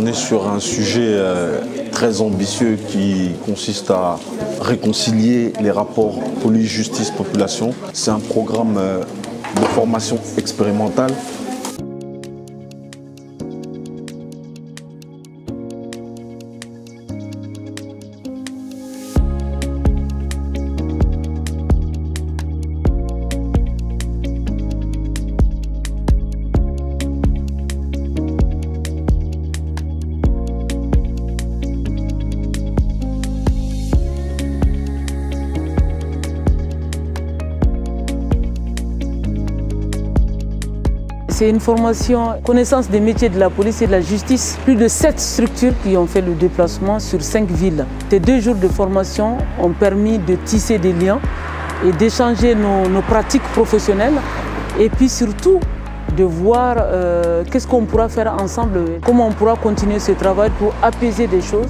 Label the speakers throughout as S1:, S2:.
S1: On est sur un sujet euh, très ambitieux qui consiste à réconcilier les rapports police, justice, population. C'est un programme euh, de formation expérimentale
S2: C'est une formation connaissance des métiers de la police et de la justice. Plus de sept structures qui ont fait le déplacement sur cinq villes. Ces deux jours de formation ont permis de tisser des liens et d'échanger nos, pratiques professionnelles et puis surtout de voir euh, qu'est-ce qu'on pourra faire ensemble, comment on pourra continuer ce travail pour apaiser des choses.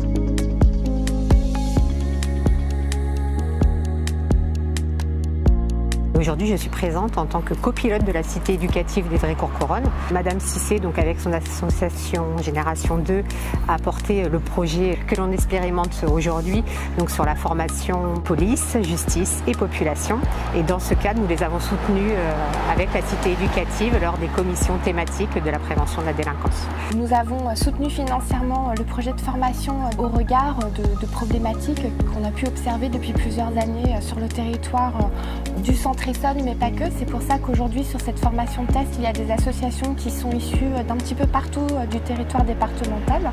S3: Aujourd'hui, je suis présente en tant que copilote de la cité éducative des Courcouronnes. Madame Cissé, donc avec son association Génération 2, a porté le projet que l'on expérimente aujourd'hui, donc sur la formation police, justice et population. Et dans ce cadre, nous les avons soutenus euh, avec la cité éducative lors des commissions thématiques de la prévention de la délinquance.
S4: Nous avons soutenu financièrement le projet de formation au regard de, de problématiques qu'on a pu observer depuis plusieurs années sur le territoire du centre mais pas que. C'est pour ça qu'aujourd'hui, sur cette formation de test, il y a des associations qui sont issues d'un petit peu partout euh, du territoire départemental.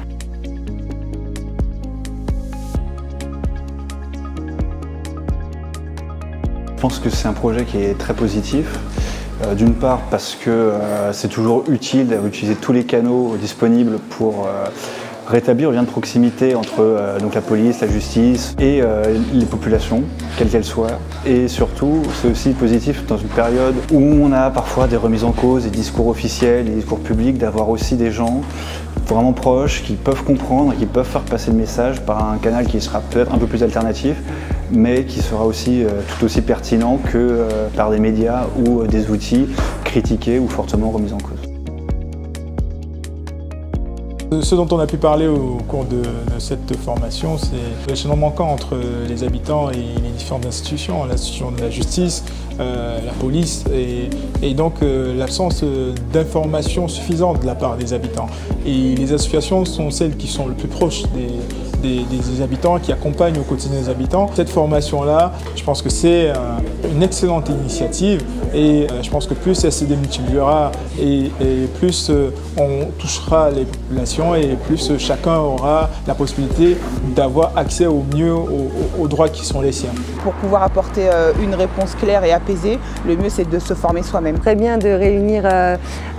S5: Je pense que c'est un projet qui est très positif. Euh, d'une part parce que euh, c'est toujours utile d'utiliser tous les canaux disponibles pour rétablir le lien de proximité entre euh, donc la police, la justice et euh, les populations, quelles qu'elles soient. Et surtout, c'est aussi positif dans une période où on a parfois des remises en cause, des discours officiels, des discours publics, d'avoir aussi des gens vraiment proches qui peuvent comprendre et qui peuvent faire passer le message par un canal qui sera peut-être un peu plus alternatif, mais qui sera aussi euh, tout aussi pertinent que par des médias ou des outils critiqués ou fortement remis en cause.
S6: Ce dont on a pu parler au cours de, cette formation, c'est l'échelon manquant entre les habitants et les différentes institutions, l'institution de la justice, euh, la police, et, donc euh, l'absence d'informations suffisantes de la part des habitants. Et les associations sont celles qui sont le plus proches des, habitants, qui accompagnent au quotidien des habitants. Cette formation-là, je pense que c'est euh, une excellente initiative et je pense que plus elle se démultipliera et, plus euh, on touchera les populations et plus chacun aura la possibilité d'avoir accès au mieux aux, droits qui sont les siens.
S7: Pour pouvoir apporter une réponse claire et apaisée, le mieux c'est de se former soi-même.
S8: Très bien de réunir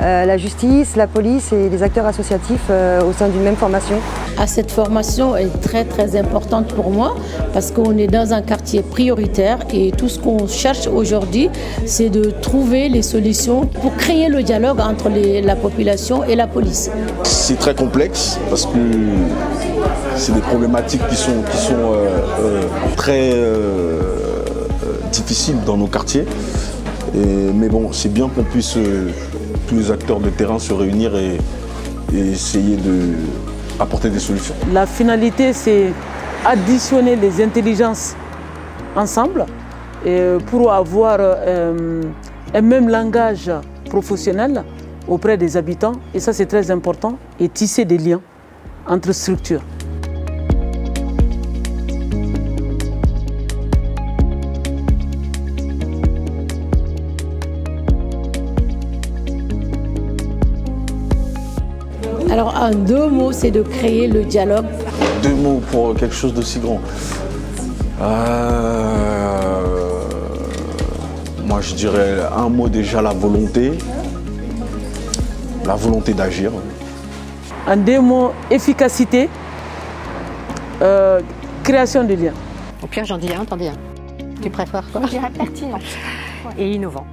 S8: la justice, la police et les acteurs associatifs au sein d'une même formation.
S9: À cette formation, très très importante pour moi parce qu'on est dans un quartier prioritaire et tout ce qu'on cherche aujourd'hui, c'est de trouver les solutions pour créer le dialogue entre la population et la police.
S1: C'est très parce que c'est des problématiques qui sont, qui sont euh, euh, très euh, difficiles dans nos quartiers. mais bon, c'est bien qu'on puisse, tous les acteurs de terrain, se réunir et essayer de apporter des solutions.
S2: La finalité, c'est additionner les intelligences ensemble pour avoir un même langage professionnel auprès des habitants. Et ça, c'est très important. Et tisser des liens entre structures.
S9: Alors, en deux mots, c'est de créer le dialogue.
S1: Deux mots pour quelque chose d'aussi grand. Euh, moi, je dirais un mot déjà, la volonté. La volonté d'agir.
S2: En deux mots, efficacité, euh, création de liens.
S3: Au pire, j'en dis un, t'en dis un. Tu préfères quoi
S4: Je dirais pertinent.
S3: Et innovant.